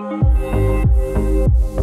Música